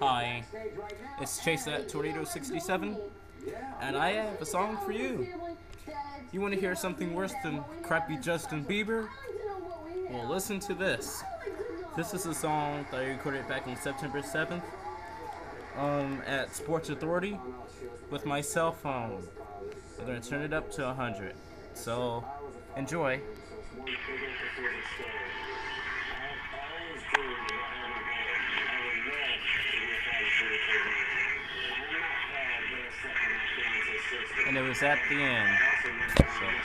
Hi, it's ChaseThatTornado67, and I have a song for you. You want to hear something worse than crappy Justin Bieber? Well, listen to this. This is a song that I recorded back on September 7th um, at Sports Authority with my cell phone. I'm going to turn it up to 100. So, enjoy. And it was at the end. So.